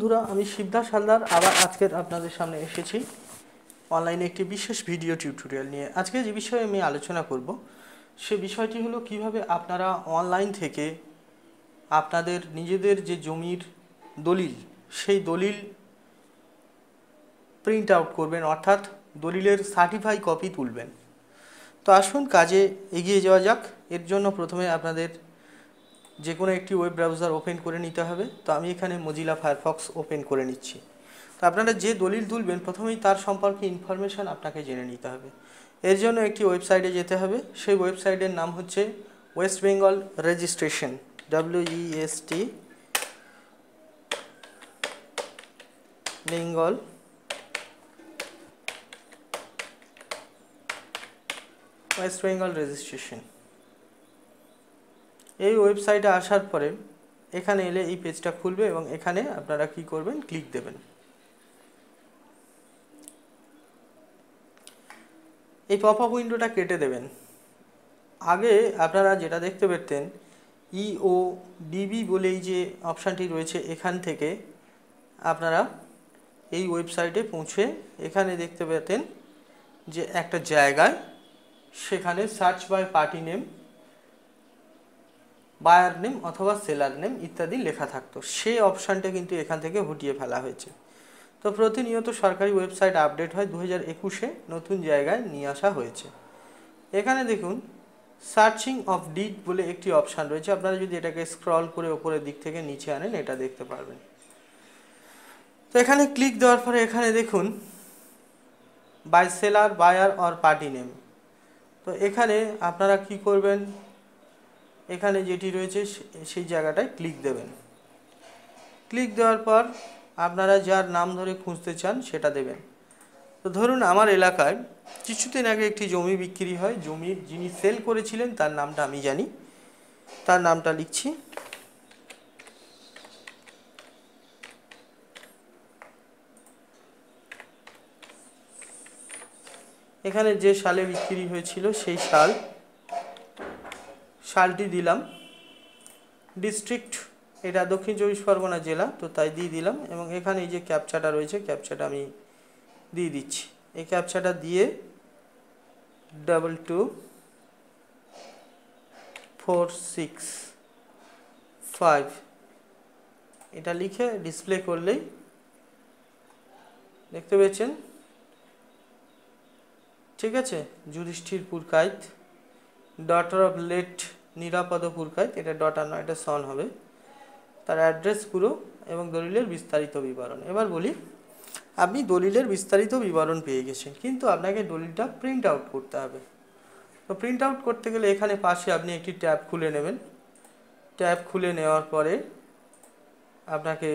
বন্ধুরা, আমি শিবদাস হালদার, আবার আজকের আপনাদের সামনে এসেছি অনলাইনে একটি বিশেষ ভিডিও টিউটোরিয়াল নিয়ে। আজকে যে বিষয়ে আমি আলোচনা করব, সে বিষয়টি হলো কীভাবে আপনারা অনলাইন থেকে আপনাদের নিজেদের যে জমির দলিল, সেই দলিল প্রিন্ট আউট করবেন, অর্থাৎ দলিলের সার্টিফাই কপি তুলবেন। তো আসুন কাজে এগিয়ে যাওয়া যাক। এর জন্য প্রথমে আপনাদের যে কোনো একটি ওয়েব ব্রাউজার ওপেন করে নিতে হবে। তো আমি এখানে মজিলা ফায়ারফক্স ওপেন করে নিচ্ছি। তো আপনারা যে দলিল তুলবেন, প্রথমেই তার সম্পর্কে ইনফরমেশান আপনাকে জেনে নিতে হবে। এর জন্য একটি ওয়েবসাইটে যেতে হবে। সেই ওয়েবসাইটের নাম হচ্ছে West Bengal registration W S Bengal West Bengal registration এই ওয়েবসাইটে আসার পরে এখানে এলে এই পেজটা খুলবে এবং এখানে আপনারা কি করবেন, ক্লিক দেবেন। এই পপ আপ উইন্ডোটা কেটে দেবেন। আগে আপনারা যেটা দেখতে পেতেন ইও ডিবি বলেই যে অপশানটি রয়েছে এখান থেকে আপনারা এই ওয়েবসাইটে পৌঁছে এখানে দেখতে পেতেন যে একটা জায়গায় সেখানে search by party name buyer name অথবা সেলার নেম ইত্যাদি লেখা থাকতো। সেই অপশানটা কিন্তু এখান থেকে হটিয়ে ফেলা হয়েছে। তো প্রতিনিয়ত সরকারি ওয়েবসাইট আপডেট হয় দু হাজার একুশে, নতুন জায়গায় নিয়ে আসা হয়েছে। এখানে দেখুন সার্চিং অফ ডিড বলে একটি অপশান রয়েছে। আপনারা যদি এটাকে স্ক্রল করে ওপরের দিক থেকে নিচে আনেন, এটা দেখতে পারবেন। তো এখানে ক্লিক দেওয়ার পরে এখানে দেখুন by seller buyer or party name তো এখানে আপনারা কি করবেন? এখানে যেটি রয়েছে সেই জায়গাটায় ক্লিক দেবেন। ক্লিক দেওয়ার পর আপনারা যার নাম ধরে খুঁজতে চান সেটা দেবেন। তো ধরুন আমার এলাকায় কিছুদিন আগে একটি জমি বিক্রি হয়। জমির যিনি সেল করেছিলেন তার নামটা আমি জানি। তার নামটা লিখছি। এখানে যে সালে বিক্রি হয়েছিল সেই সাল সালটি দিলাম। ডিস্ট্রিক্ট, এটা দক্ষিণ চব্বিশ পরগনা জেলা, তো তাই দিয়ে দিলাম এবং এখানে এই যে ক্যাপচাটা রয়েছে, ক্যাপচাটা আমি দিয়ে দিচ্ছি। এই ক্যাপচাটা দিয়ে double two four six five এটা লিখে ডিসপ্লে করলেই দেখতে পেয়েছেন? ঠিক আছে? Yudhishthir Purkait daughter of late Nirapad Purkait এটা ডটার নয় এটা সন হবে। তার অ্যাড্রেস পুরো এবং দলিলের বিস্তারিত বিবরণ। এবার বলি, আপনি দলিলের বিস্তারিত বিবরণ পেয়ে গেছেন, কিন্তু আপনাকে দলিলটা প্রিন্ট আউট করতে হবে। তো প্রিন্ট আউট করতে গেলে এখানে পাশে আপনি একটি ট্যাব খুলে নেবেন। ট্যাব খুলে নেওয়ার পরে আপনাকে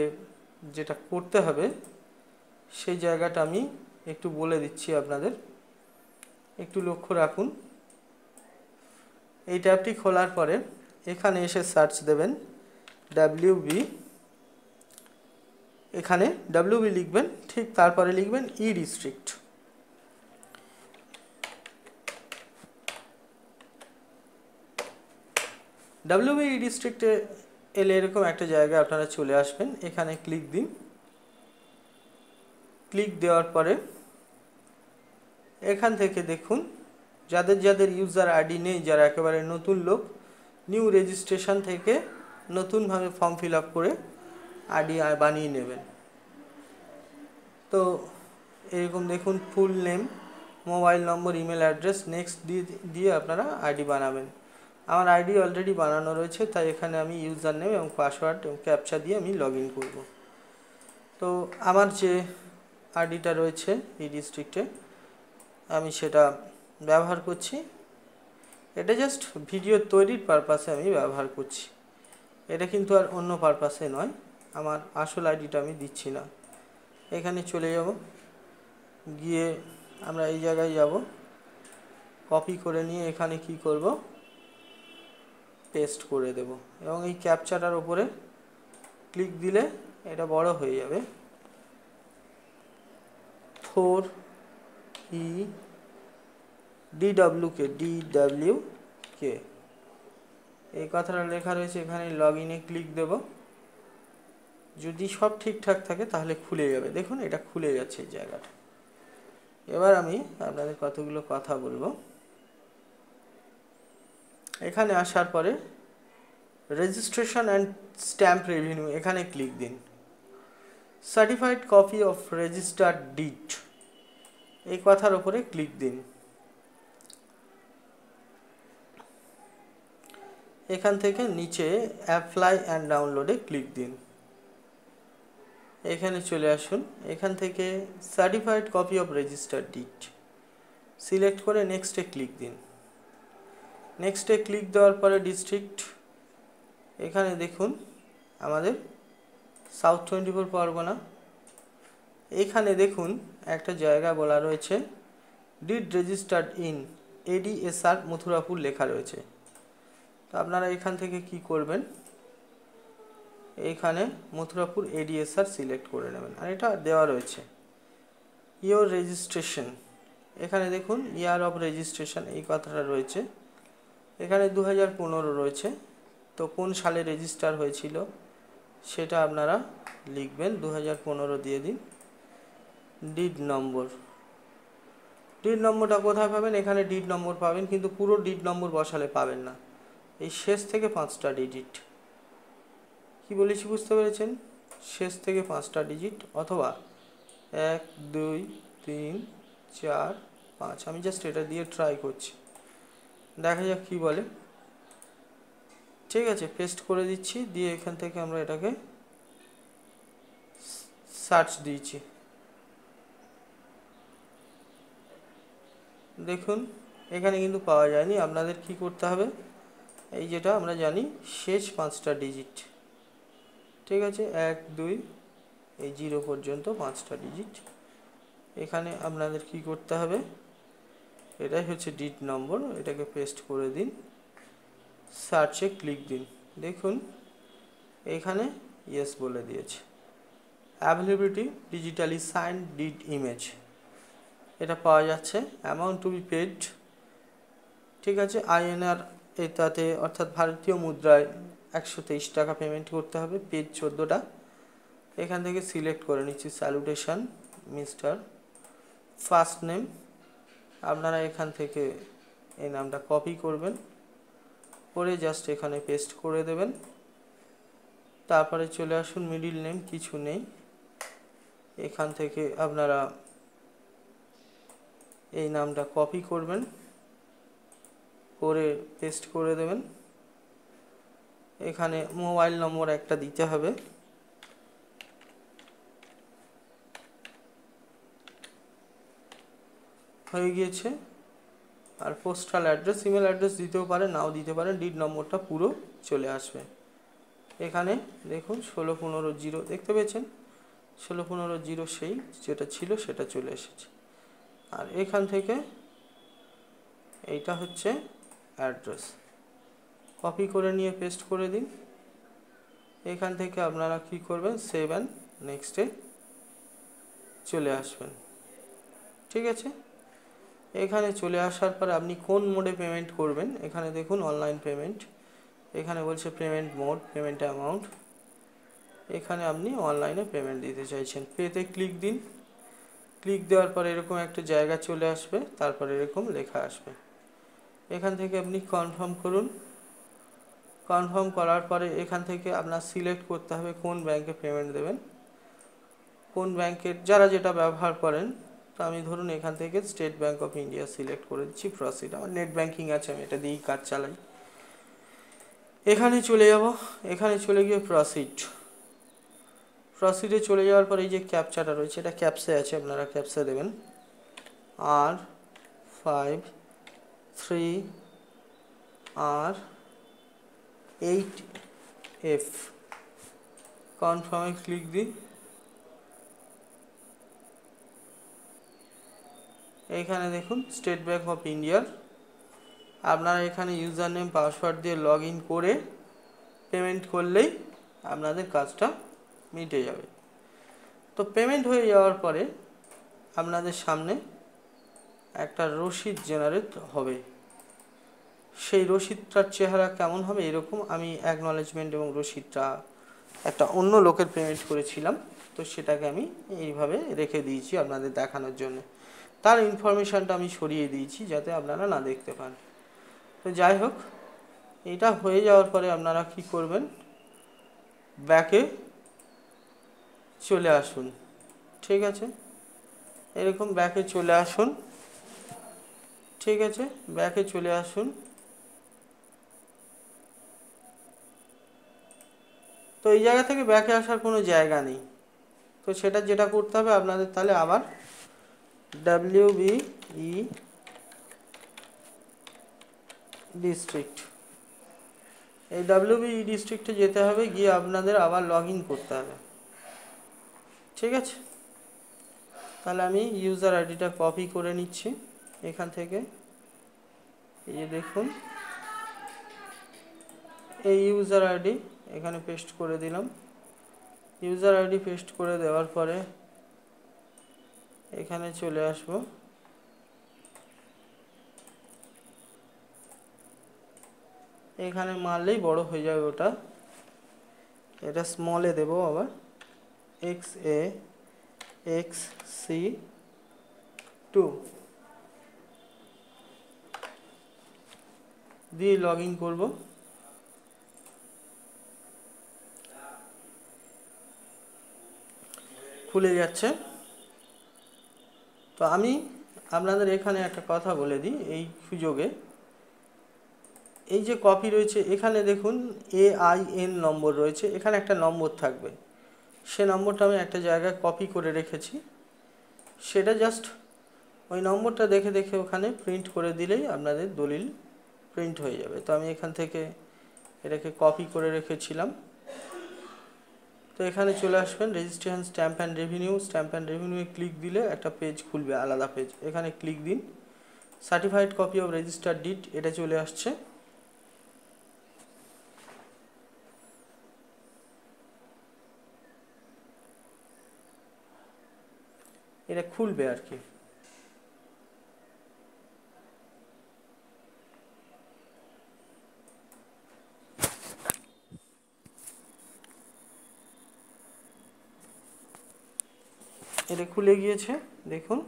যেটা করতে হবে, সেই জায়গাটা আমি একটু বলে দিচ্ছি আপনাদের। একটু লক্ষ্য রাখুন। এই ট্যাবটি খোলার পরে এখানে এসে সার্চ দেবেন ডাব্লিউ বি এখানে ডাব্লিউ বি লিখবেন, ঠিক তারপরে লিখবেন E district W B E ডিস্ট্রিক্টে এলে এরকম একটা জায়গায় আপনারা চলে আসবেন, এখানে ক্লিক দিন। ক্লিক দেওয়ার পরে এখান থেকে দেখুন যাদের যাদের ইউজার আইডি নেই, যারা একেবারে নতুন লোক নিউ রেজিস্ট্রেশন থেকে নতুনভাবে ফর্ম ফিল আপ করে আইডি বানিয়ে নেবেন। তো এরকম দেখুন full name mobile number email address next দিয়ে দিয়ে আপনারা আইডি বানাবেন। আমার আইডি অলরেডি বানানো রয়েছে, তাই এখানে আমি ইউজার নেম এবং পাসওয়ার্ড এবং ক্যাপচা দিয়ে আমি লগ ইন করব। তো আমার যে আইডিটা রয়েছে এই ডিস্ট্রিক্টে আমি সেটা ব্যবহার করছি। এটা জাস্ট ভিডিও তৈরির পারপাসে আমি ব্যবহার করছি। এটা কিন্তু আর অন্য পারপাসে নয়। আমার আসল আইডিটা আমি দিচ্ছি না। এখানে চলে যাব। গিয়ে আমরা এই জায়গায় যাব। কপি করে নিয়ে এখানে কি করব? পেস্ট করে দেব। এবং এই ক্যাপচাটার ওপরে ক্লিক দিলে এটা বড় হয়ে যাবে। ফোর ই ডিডাব্লিউ কে ডিডাব্লিউ কে এই কথাটা লেখা রয়েছে এখানে লগ ইনে ক্লিক দেব। যদি সব ঠিকঠাক থাকে, তাহলে খুলে যাবে। দেখুন, এটা খুলে যাচ্ছে এই জায়গাটা। এবার আমি আপনাদের কতগুলো কথা বলব। এখানে আসার পরে রেজিস্ট্রেশন অ্যান্ড স্ট্যাম্প রেভিনিউ এখানে ক্লিক দিন। Certified copy of registered deed এই কথার ওপরে ক্লিক দিন। এখান থেকে নিচে অ্যাপ্লাই অ্যান্ড ডাউনলোডে ক্লিক দিন। এখানে চলে আসুন। এখান থেকে certified copy of registered deed select করে নেক্সটে ক্লিক দিন। নেক্সটে ক্লিক দেওয়ার পরে ডিস্ট্রিক্ট এখানে দেখুন আমাদের সাউথ টোয়েন্টি ফোর পরগনা। এখানে দেখুন একটা জায়গা বলা রয়েছে deed registered in ADSR Mathurapur লেখা রয়েছে। তো আপনারা এখান থেকে কি করবেন? এইখানে মথুরাপুর এডিএসআর সিলেক্ট করে নেবেন। আর এটা দেওয়া রয়েছে। ইয়োর রেজিস্ট্রেশন এখানে দেখুন ইয়ার অফ রেজিস্ট্রেশন এই কথাটা রয়েছে। এখানে দু হাজার পনেরো রয়েছে। তো কোন সালে রেজিস্টার হয়েছিল, সেটা আপনারা লিখবেন। দু হাজার পনেরো দিয়ে দিন। ডিড নম্বর ডিড নম্বরটা কোথায় পাবেন? এখানে ডিড নম্বর পাবেন, কিন্তু পুরো ডিড নম্বর বসালে পাবেন না। এই শেষ থেকে পাঁচটা ডিজিট কি বলেছি বুঝতে পেরেছেন? শেষ থেকে পাঁচটা ডিজিট অথবা এক, দুই, তিন, চার, পাঁচ। আমি জাস্ট এটা দিয়ে ট্রাই করছি। দেখা যাক কি বলে। ঠিক আছে পেস্ট করে দিচ্ছি, দিয়ে এখান থেকে আমরা এটাকে সার্চ দিয়েছি। দেখুন, এখানে কিন্তু পাওয়া যায়নি। আপনাদের কি করতে হবে? এই যেটা আমরা জানি শেষ পাঁচটা ডিজিট ঠিক আছে? এক, দুই, এই জিরো পর্যন্ত পাঁচটা ডিজিট এখানে আপনাদের কি করতে হবে? এটাই হচ্ছে ডিট নম্বর এটাকে পেস্ট করে দিন। সার্চে ক্লিক দিন। দেখুন, এখানে ইয়েস বলে দিয়েছে। Availability digitally sign deed image এটা পাওয়া যাচ্ছে। অ্যামাউন্ট টু বি পেড ঠিক আছে? আইএনআর এটাতে অর্থাৎ ভারতীয় মুদ্রায় একশো তেইশ টাকা পেমেন্ট করতে হবে পেজ চোদ্দোটা। এখান থেকে সিলেক্ট করে নিচ্ছি স্যালুটেশন মিস্টার ফার্স্ট নেম আপনারা এখান থেকে এই নামটা কপি করবেন, করে জাস্ট এখানে পেস্ট করে দেবেন। তারপরে চলে আসুন মিডিল নেম কিছু নেই। এখান থেকে আপনারা এই নামটা কপি করবেন। করে পেস্ট করে দেবেন। এখানে মোবাইল নম্বর একটা দিতে হবে। হয়ে গিয়েছে। আর পোস্টাল অ্যাড্রেস ইমেল অ্যাড্রেস দিতেও পারেন, নাও দিতে পারেন ডিড নম্বরটা পুরো চলে আসবে। এখানে দেখুন ষোলো পনেরো জিরো, দেখতে পেয়েছেন? ষোলো পনেরো জিরো সেই যেটা ছিল সেটা চলে এসেছে। আর এখান থেকে এইটা হচ্ছে অ্যাড্রেস। কপি করে নিয়ে পেস্ট করে দিন। এখান থেকে আপনারা কি করবেন? সেভেন নেক্সটে চলে আসবেন। ঠিক আছে? এখানে চলে আসার পর আপনি কোন মোডে পেমেন্ট করবেন? এখানে দেখুন অনলাইন পেমেন্ট এখানে বলছে পেমেন্ট মোড পেমেন্ট অ্যামাউন্ট এখানে আপনি অনলাইনে পেমেন্ট দিতে চাইছেন। পেতে ক্লিক দিন। ক্লিক দেওয়ার পর এরকম একটা জায়গা চলে আসবে। তারপর এরকম লেখা আসবে। এখান থেকে আপনি কনফার্ম করুন। কনফার্ম করার পরে এখান থেকে আপনার সিলেক্ট করতে হবে কোন ব্যাংকে পেমেন্ট দেবেন। কোন ব্যাংকের যারা যেটা ব্যবহার করেন, তো আমি ধরুন এখান থেকে State Bank of India select করে দিচ্ছি প্রসিড আমার নেট ব্যাঙ্কিং আছে, আমি এটা দিয়েই কাজ চালাই। এখানে চলে যাব, এখানে চলে গিয়ে প্রসিড প্রসিডে চলে যাওয়ার পর এই যে ক্যাপচাটা রয়েছে, এটা ক্যাপসে আছে, আপনারা ক্যাপসে দেবেন। R five three R eight F কনফার্মে ক্লিক দিই। এইখানে দেখুন স্টেট ব্যাঙ্ক অফ ইন্ডিয়ার আপনারা এখানে ইউজার নেম পাসওয়ার্ড দিয়ে লগ করে পেমেন্ট করলেই আপনাদের কাজটা মিটে যাবে। তো পেমেন্ট হয়ে যাওয়ার পরে আপনাদের সামনে একটা রসিদ জেনারেট হবে। সেই রসিদটার চেহারা কেমন হবে এরকম আমি অ্যাকনলেজমেন্ট এবং রসিদটা একটা অন্য লোকের পেমেন্ট করেছিলাম, তো সেটাকে আমি এইভাবে রেখে দিয়েছি আপনাদের দেখানোর জন্য। তার ইনফরমেশানটা আমি সরিয়ে দিয়েছি যাতে আপনারা না দেখতে পান। তো যাই হোক, এটা হয়ে যাওয়ার পরে আপনারা কি করবেন? ব্যাকে চলে আসুন। ঠিক আছে? এরকম ব্যাকে চলে আসুন। ঠিক আছে ব্যাকে চলে আসুন। তো এই জায়গা থেকে ব্যাকে আসার কোনো জায়গা নেই। তো সেটা যেটা করতে হবে আপনাদের তাহলে আবার ডাব্লিউ ই ডিস্ট্রিক্ট এই ডাব্লিউ বি ডিস্ট্রিক্টে যেতে হবে, গিয়ে আপনাদের আবার লগ করতে হবে। ঠিক আছে? তাহলে আমি ইউজার আইডিটা কপি করে নিচ্ছি। এখান থেকে, এই যে দেখুন, এই ইউজার আইডি এখানে পেস্ট করে দিলাম। ইউজার আইডি পেস্ট করে দেওয়ার পরে এখানে চলে আসব। এখানে মারলেই বড় হয়ে যাবে ওটা। এটা স্মলে দেব আবার। X A X C two দিয়ে লগ ইন করব। খুলে যাচ্ছে। তো আমি আপনাদের এখানে একটা কথা বলে দিই এই সুযোগে। এই যে কপি রয়েছে, এখানে দেখুন এ আই এন নম্বর রয়েছে, এখানে একটা নম্বর থাকবে। সে নম্বরটা আমি একটা জায়গায় কপি করে রেখেছি। সেটা জাস্ট ওই নম্বরটা দেখে দেখে ওখানে প্রিন্ট করে দিলেই আপনাদের দলিল প্রিন্ট হয়ে যাবে। তো আমি এখান থেকে এটাকে কপি করে রেখেছিলাম। তো এখানে চলে আসবেন registration stamp and revenue stamp and রেভিনিউয়ে click দিলে একটা পেজ খুলবে, আলাদা পেজ এখানে ক্লিক দিন। Certified copy of register deed এটা চলে আসছে। এটা খুলবে আর কি। এটা খুলে গিয়েছে, দেখুন।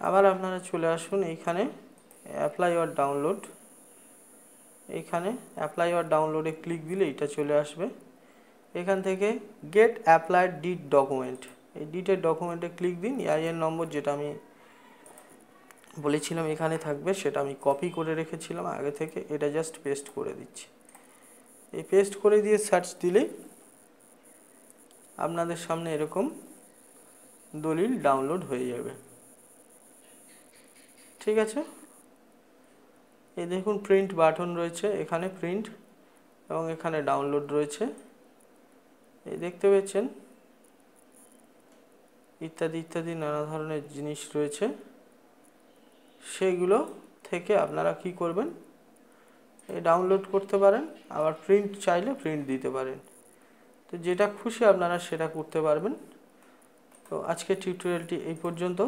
আবার আপনারা চলে আসুন এইখানে অ্যাপ্লাই অর ডাউনলোড এইখানে অ্যাপ্লাই অর ডাউনলোডে ক্লিক দিলে এটা চলে আসবে। এখান থেকে গেট অ্যাপ্লাইড ডিট ডকুমেন্ট এই ডিটের ডকুমেন্টে ক্লিক দিন আইএন নম্বর যেটা আমি বলেছিলাম এখানে থাকবে, সেটা আমি কপি করে রেখেছিলাম, আগে থেকে এটা জাস্ট পেস্ট করে দিচ্ছি। এই পেস্ট করে দিয়ে সার্চ দিলেই আপনাদের সামনে এরকম দলিল ডাউনলোড হয়ে যাবে। ঠিক আছে? এই দেখুন প্রিন্ট বাটন রয়েছে, এখানে প্রিন্ট এবং এখানে ডাউনলোড রয়েছে। এই দেখতে পেয়েছেন ইত্যাদি ইত্যাদি নানা ধরনের জিনিস রয়েছে। সেগুলো থেকে আপনারা কি করবেন? ডাউনলোড করতে পারেন, আবার প্রিন্ট চাইলে প্রিন্ট দিতে পারেন। তো যেটা খুশি আপনারা সেটা করতে পারবেন। তো আজকের টিউটোরিয়ালটি এই পর্যন্ত।